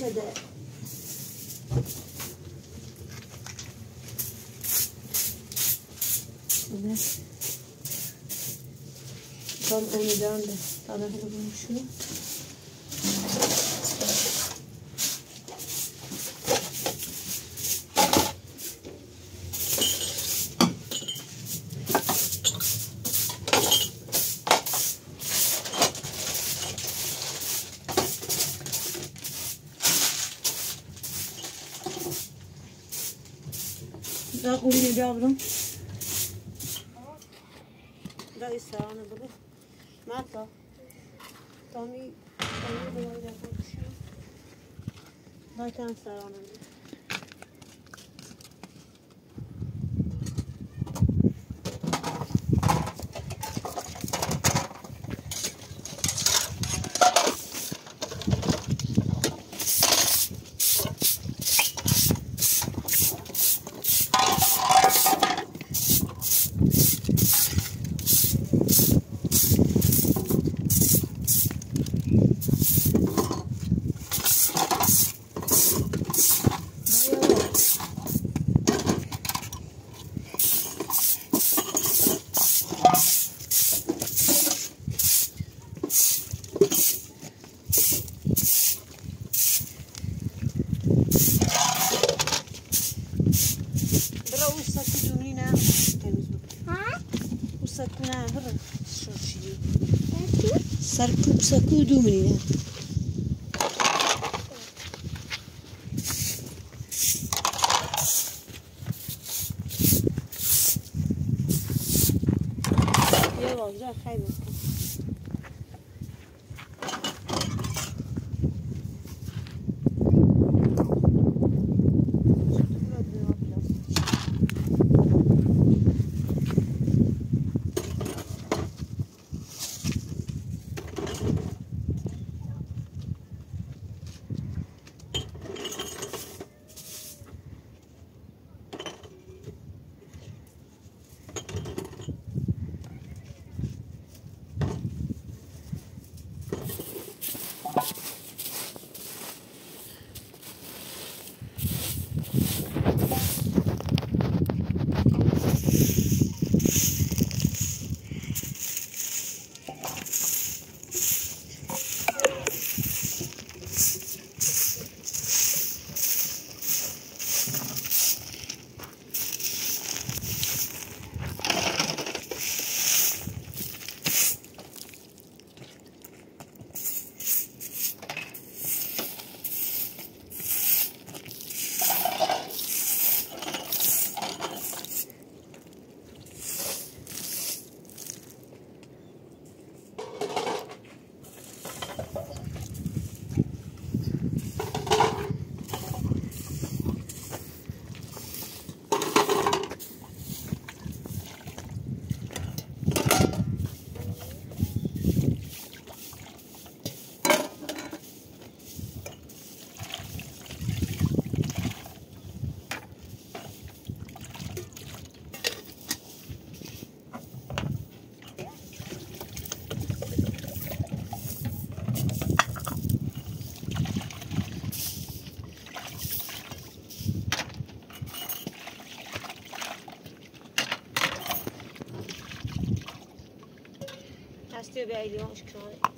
köşede. Şöyle. Tam önceden de tane bulmuşum. yavrum. Da isa onu bulu. Mato. Tommy, Tommy bu arada konuşuyor. Zaten sarı onu bulu. sacou Şöyle bir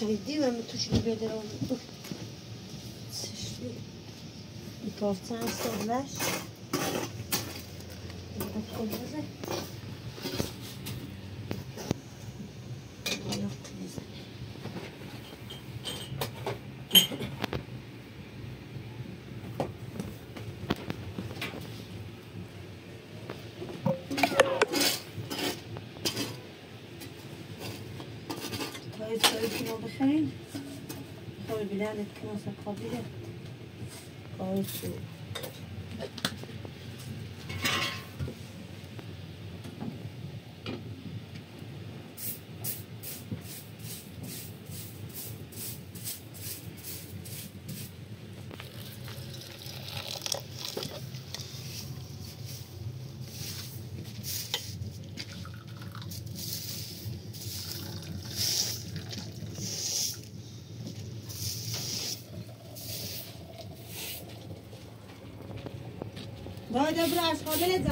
Sądziłem, tu się nie będę robił. Coś mi... I powstałem essa quadrilha. Dobra, aż koledza.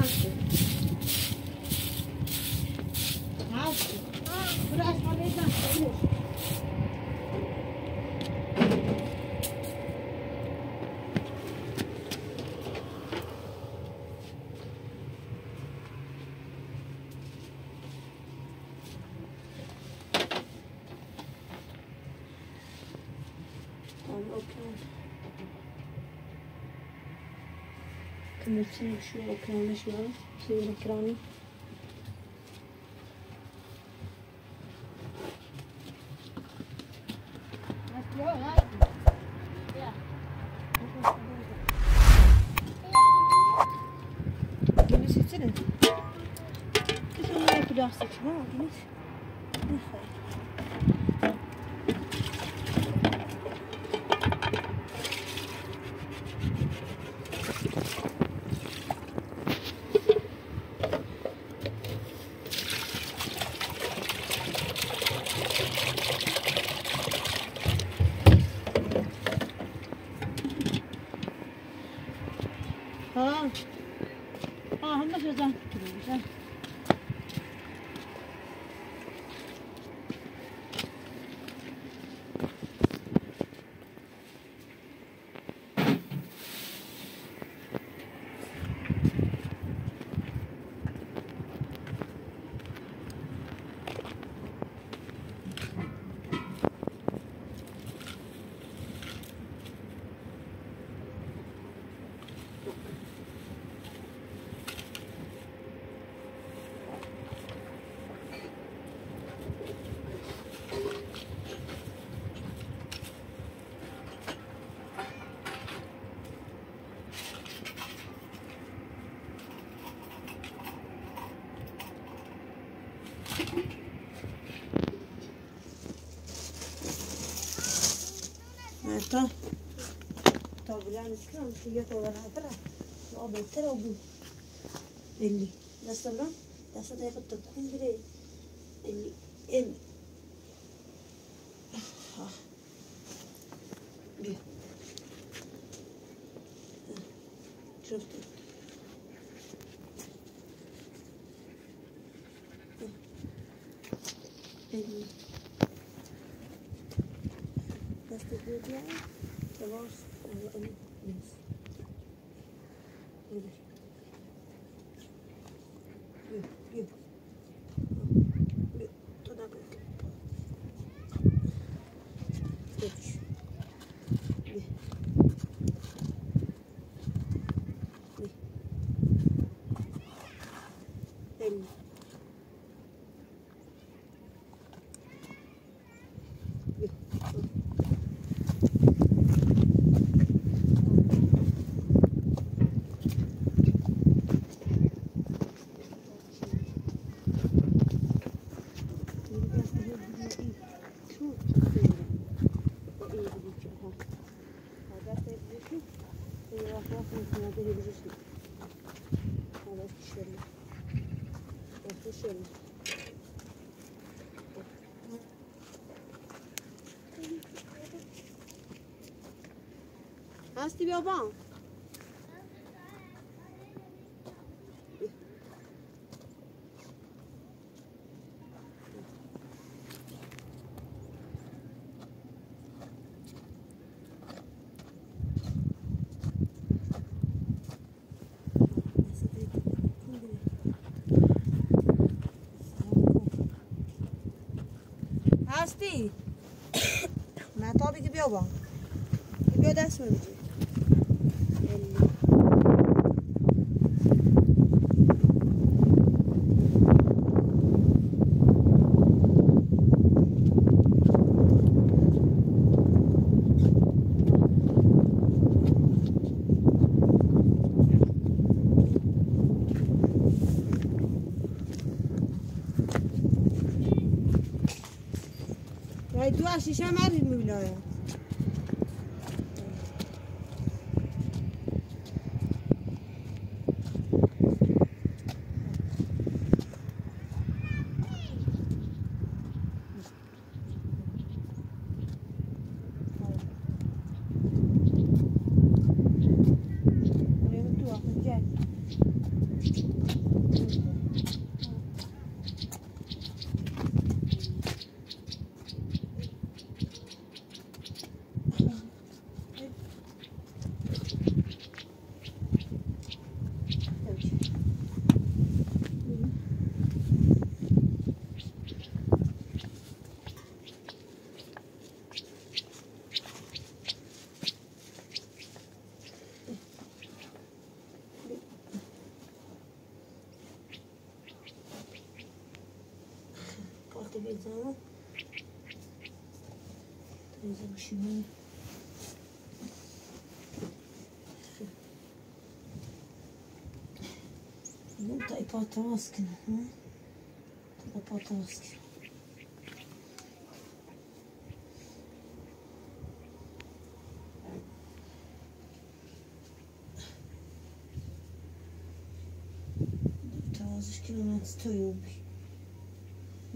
Aż, aż koledza, już. كراني شباب شوية الكراني تا تا بلان اسكان هي تو ولا ترى لو بترى وبو اللي دست بلان دست ده ياخد تكون بري اللي اللي بيه Asti bir abam. Asti. मैं तो अभी की भी होगा। की again. Potowskim, hmm? Tylko Potowskim. Tavazı kilometre tuyu bir.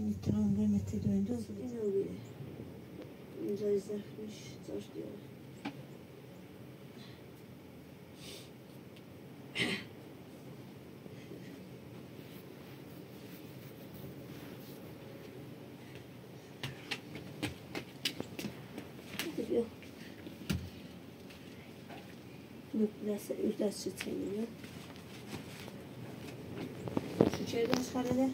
Nitron böyle metre döndü. Yine oluyor. Güzel izlenmiş. Taş diyor. Burası ücretsiz çekilir. Şu şeyden çıkar hele.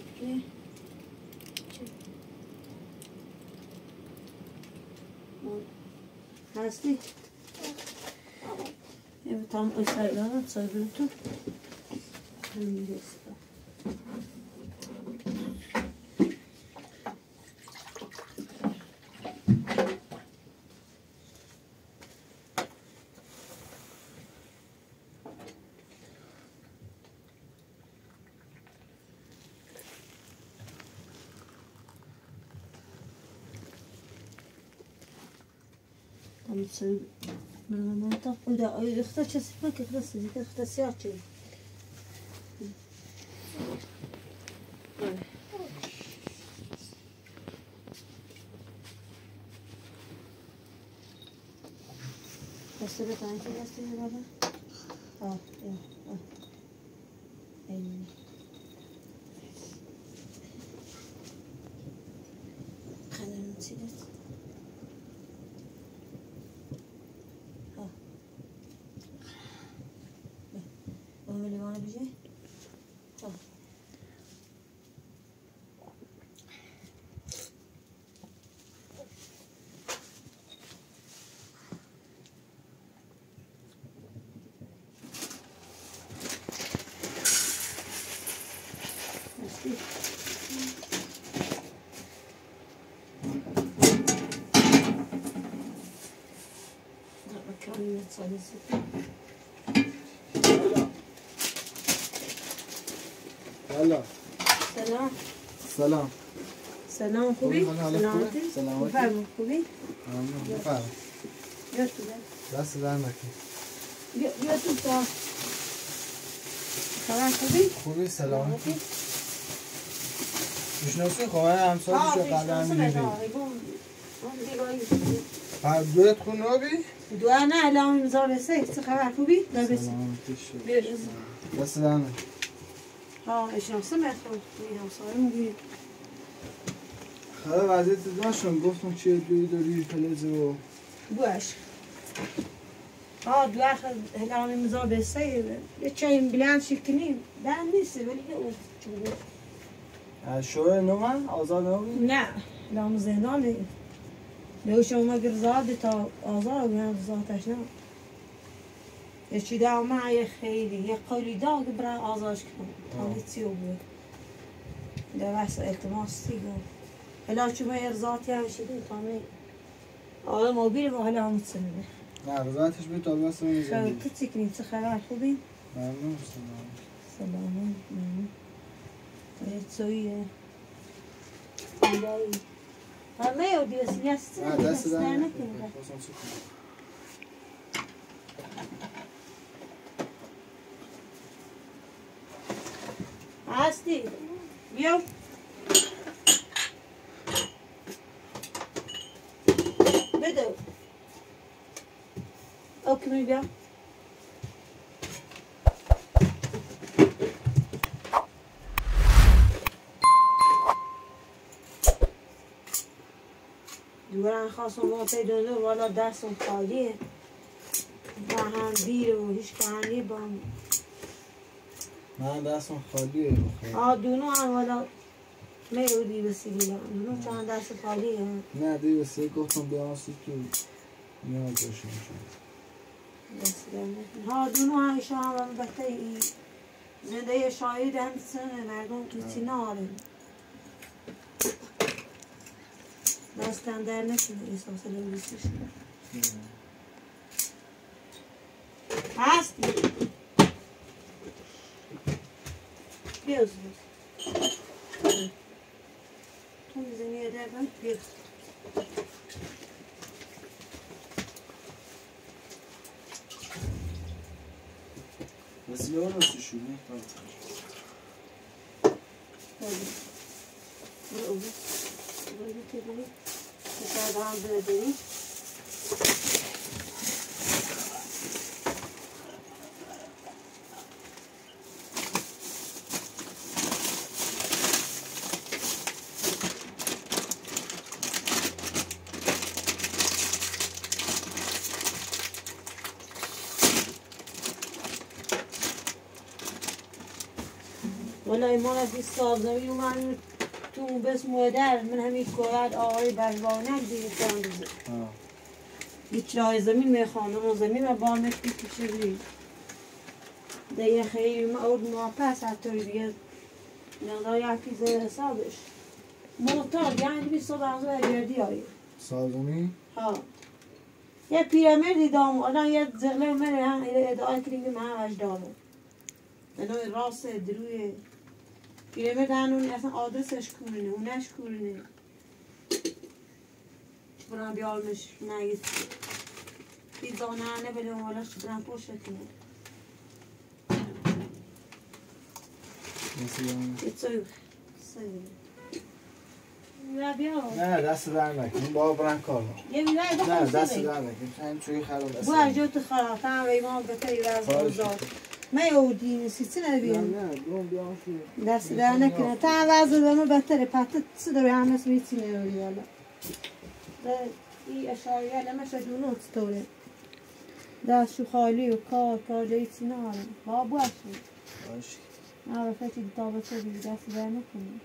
sürekli Nazlı. Evet tam özelden sayılırdı. Hem de اختار چه ما که خلاص دیگه اختار سیاه چه دسته به تانکی دسته به بابا آه هلا سلام سلام سلام خوبی؟ خوبی؟ سلامتی؟ خوبه؟ سلامتی؟ بفرما خوبی؟ ممنون بفرم بیا تو بیا. دست در نکن بیا تو تا خبر خوبی؟ خوبی سلامتی می‌شناسی خب من همسال شو قدم میبین هر دویت خون نابی؟ دو نه الان امضا رسه چه خبر خوبی؟ دا بسی سلامتی شو بیا دست نکن ها اشناسه مخون همسایه میگی. خبر وضعیت داشتم گفتم چیه دوی داری فلزه و باش ها دو اخ الان امضا رسه یه چای بلند شکنی بند نیست ولی از شوه نو من آزاد نبی؟ نه الان زندانه. Još je ona قرزادة آزار وأنا قرزادة شنو يشي دا معي خيلي يقولي دا قبرة آزاش كم طالي تيوبي دا بس التماس تيجو هلا شو ما يرزات يعني شي دي طامي هذا موبيل ما هلا هم لا نعم رزانت إيش بيتو ما سمي شو تتكني تخلال خوبي ممنون سلام سلام ممنون تسوي همه او دیوست نیست نه دست در نه نکن نکنه خواستم چی کنم؟ هستی بیا بده او کنی بیا دوران خواستم ما پیدا دو والا دستم خالیه. و هم بیر و هیچ کهانی با هم. من دستم خالیه. آه دونو هم والا میرودی بسیدی دونو چند دست خالیه. نه دیگه سه گفتم بیام سی تو نیاز داشتم شد ها دونو هم هم بهتر ای. زنده شاهد هم سن مردم تو سینا Dersten dernesin İsa Selam Yusuf. Hast. Biliyorsunuz. Tüm bizi niye derden biliyorsunuz. Nasıl yorulmasın şunu? Tamam. Hadi. Ne olur? Buraya gidelim. كذا بلبن والله ما في الصابون يوم عن تو بس مادر من همین کارت آقای بروانک دیگه کندم ها هیچ راه زمین می‌خوانم و زمین و با مشکی کشیدی دیگه خیلی ما اود ما پس حتی دیگه نگاه یکی زیر حسابش. معتاد یعنی بی صبح از گردی آیه سازونی ها. یه پیرامید دیدم الان یه زغله من هم ادعای کردیم که من همش دارم. الان راست دروی هنون اصلا آدرسش کورنه اونش کورنه برام بیارمش نگیست پیزا نه نه بده والا برام پوشت کنه مثلا یه چوی سوی یا بیا. نه دست در نکنیم با برن کار. نه دست در نکنیم همین توی خراب دست بو در اجو تو خرافه و ما به تایی از اوزاد ما یودی سیسی نه نبیم دست در نکنه. تا وضع به ما بهتره پتت چه داره؟ همه سویتی نوری والا ده ای اشاریه لمش دونو چطوره دستشو خالی و کار کار جایی چی با باشی. باش. نه رفتی دابطه بی دست در نکنه.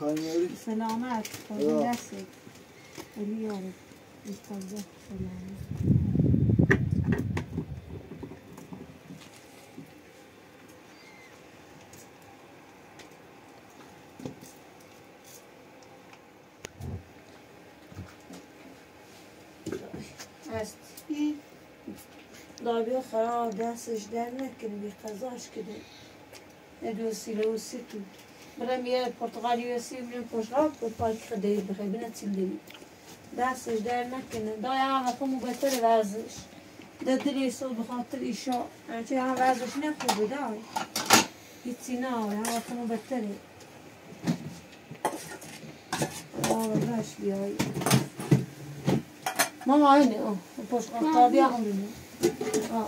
کاری میاری سلامت. خدا دسته خیلی یاره استازه سلامت. دابی خراب. دستش در نکنه. بی قضاش کده ادو سیلو سیتو برم پرتغالی و سی میلیون پشراب به پاک خده بخیر بینه چیل دیدی دستش در نکنه دای هم خمو بهتر ورزش ده دلی سو بخاطر ایشا هرچه هم ورزش نخوبه دای هیچی نه هم خمو بهتره آه باش بیایی ماما اینه آه پشت تا بیا هم بینه آه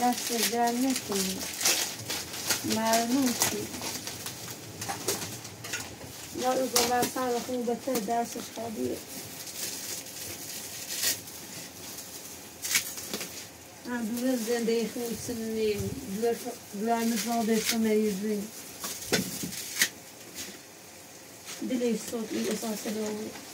دست در نکنه شد یا رو باور سر خون بهتر درسش خالیه هم دور زنده خود سنی دور مزاده سمریزی دلی صوت ای اساس رو Haydi böyle iyi tabi Böyle ders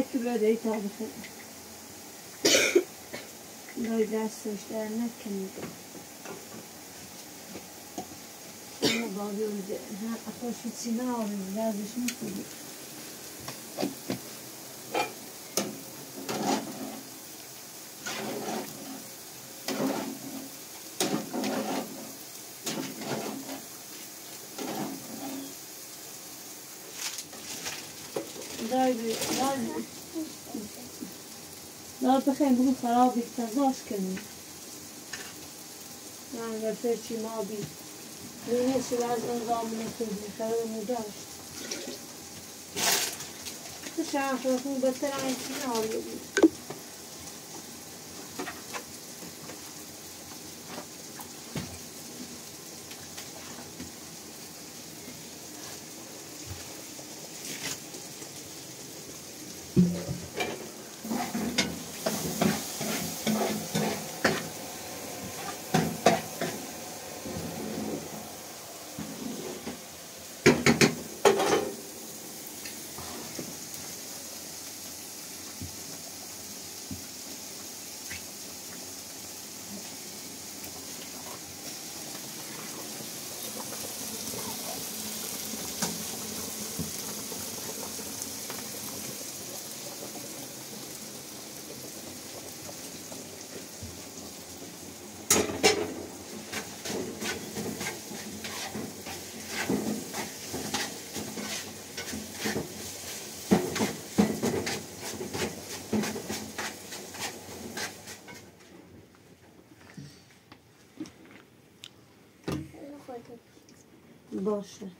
از روی دیتا گرفته. دو تا سشتار نکند. اینو باید اونجا آتش سینا رو لازم نشه بده. بقول خرابي تزاش كني يعني رفرشي ما بي ليش لازم نظام نكتب خير مداش مش عارفة أكون بتر عن سنة 老师。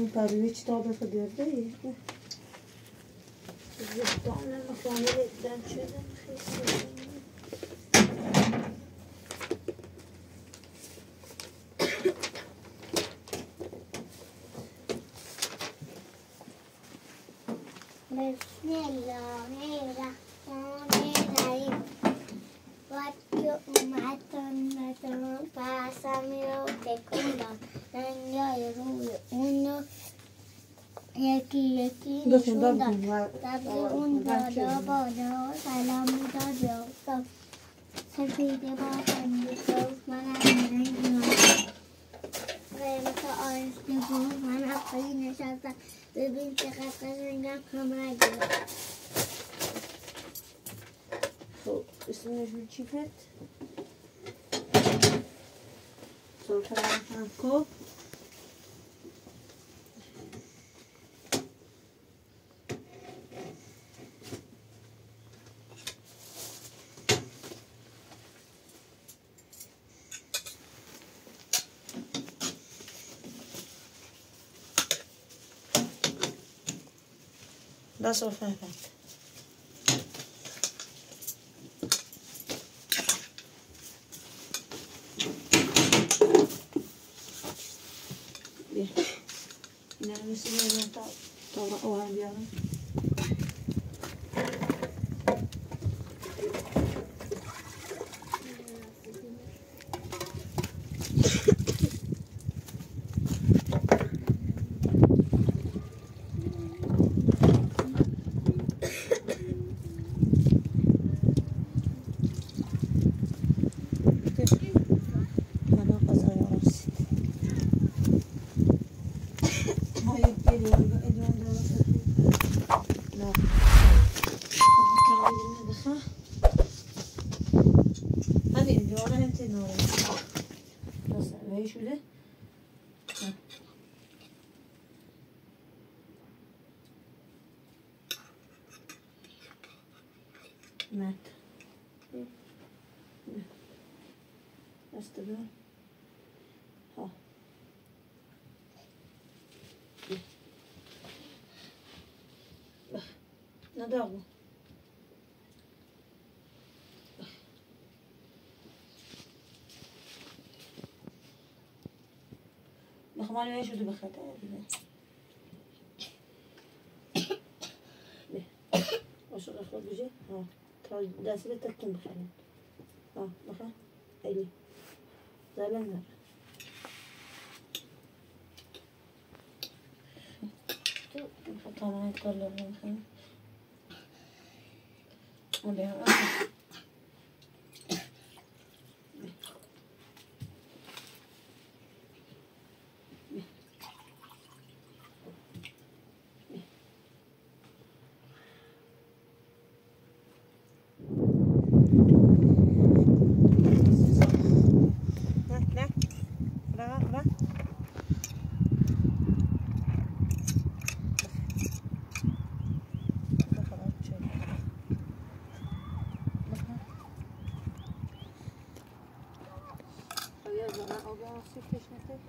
Montaram vegetable kadar da iyi. Zıplamla makarnelikten çözüm. یکی بخون نشون داد بخون دبی اون بالا بالا سلام می‌داد بیافتاد سفید با خنده گفت من رنگی قیمت آرسته گفت من پایی نشستم ببین چقدر قشنگم همه خب اسمش چی that's all fine. Yeah. Now, this tak where orang thought. نداغو بخمال ما شده بخطا عشق خود بجي ها دست به تکون بخریم ها بخیر ایلی زبن زبن خطا من کار 我连 یا زمان آب آسیب کشنته